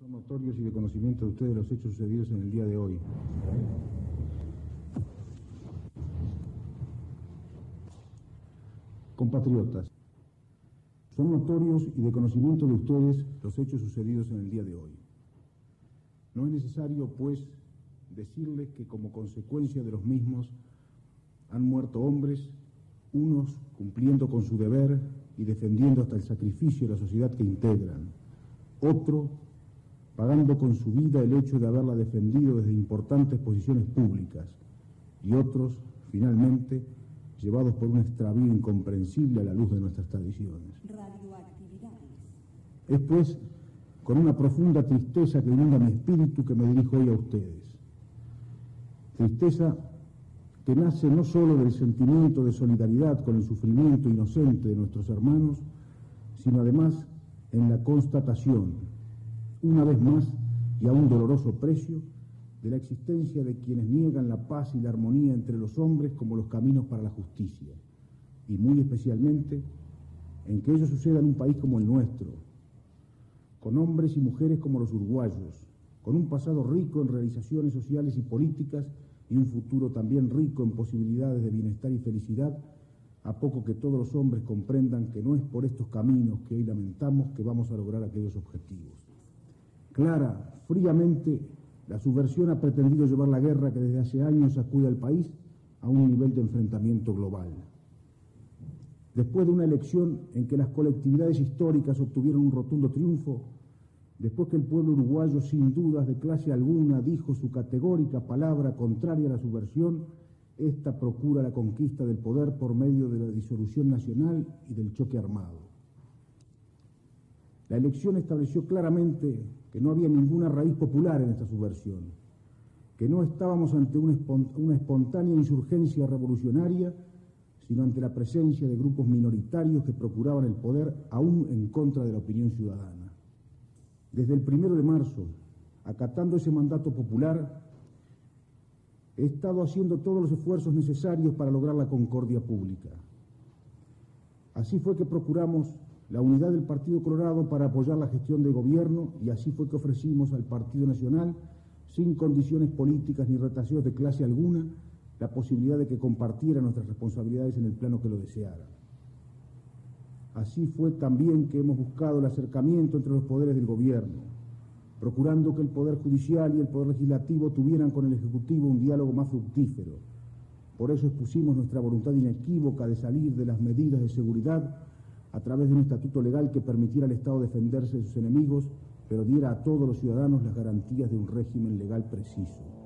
Son notorios y de conocimiento de ustedes los hechos sucedidos en el día de hoy. Compatriotas, son notorios y de conocimiento de ustedes los hechos sucedidos en el día de hoy. No es necesario, pues, decirles que como consecuencia de los mismos han muerto hombres, unos cumpliendo con su deber y defendiendo hasta el sacrificio de la sociedad que integran, otro pagando con su vida el hecho de haberla defendido desde importantes posiciones públicas, y otros, finalmente, llevados por un extravío incomprensible a la luz de nuestras tradiciones. Es pues con una profunda tristeza que inunda mi espíritu que me dirijo hoy a ustedes. Tristeza que nace no solo del sentimiento de solidaridad con el sufrimiento inocente de nuestros hermanos, sino además en la constatación, una vez más y a un doloroso precio, de la existencia de quienes niegan la paz y la armonía entre los hombres como los caminos para la justicia, y muy especialmente en que ello suceda en un país como el nuestro, con hombres y mujeres como los uruguayos, con un pasado rico en realizaciones sociales y políticas y un futuro también rico en posibilidades de bienestar y felicidad, a poco que todos los hombres comprendan que no es por estos caminos que hoy lamentamos que vamos a lograr aquellos objetivos. Clara, fríamente, la subversión ha pretendido llevar la guerra que desde hace años sacude al país a un nivel de enfrentamiento global. Después de una elección en que las colectividades históricas obtuvieron un rotundo triunfo, después que el pueblo uruguayo sin dudas de clase alguna dijo su categórica palabra contraria a la subversión, esta procura la conquista del poder por medio de la disolución nacional y del choque armado. La elección estableció claramente que no había ninguna raíz popular en esta subversión, que no estábamos ante una espontánea insurgencia revolucionaria, sino ante la presencia de grupos minoritarios que procuraban el poder aún en contra de la opinión ciudadana. Desde el primero de marzo, acatando ese mandato popular, he estado haciendo todos los esfuerzos necesarios para lograr la concordia pública. Así fue que procuramos la unidad del Partido Colorado para apoyar la gestión de gobierno y así fue que ofrecimos al Partido Nacional, sin condiciones políticas ni rotaciones de clase alguna, la posibilidad de que compartiera nuestras responsabilidades en el plano que lo deseara. Así fue también que hemos buscado el acercamiento entre los poderes del gobierno, procurando que el Poder Judicial y el Poder Legislativo tuvieran con el Ejecutivo un diálogo más fructífero. Por eso expusimos nuestra voluntad inequívoca de salir de las medidas de seguridad a través de un estatuto legal que permitiera al Estado defenderse de sus enemigos, pero diera a todos los ciudadanos las garantías de un régimen legal preciso.